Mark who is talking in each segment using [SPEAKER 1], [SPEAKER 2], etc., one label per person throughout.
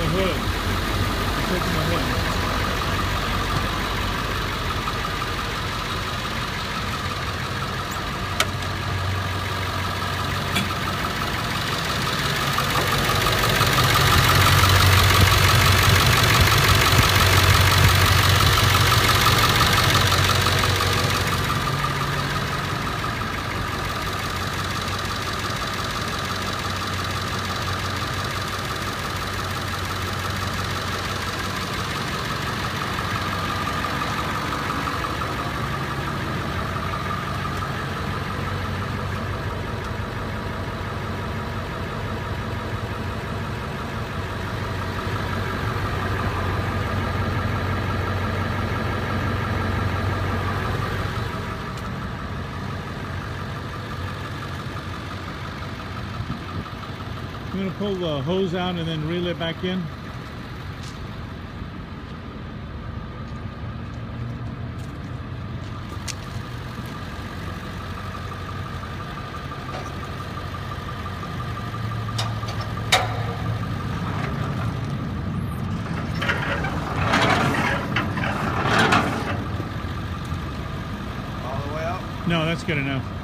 [SPEAKER 1] the hood. They're taking the hood. Gonna pull the hose out and then reel it back in.
[SPEAKER 2] All the way up?
[SPEAKER 1] No, that's good enough.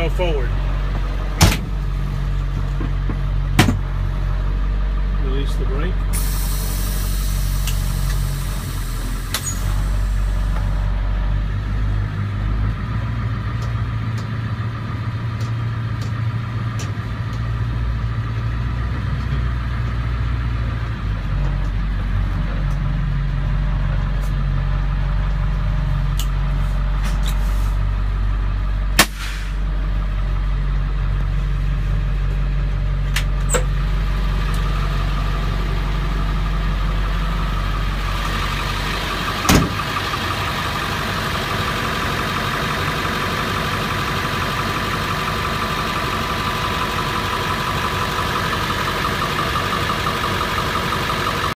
[SPEAKER 1] Go forward. Release the brake.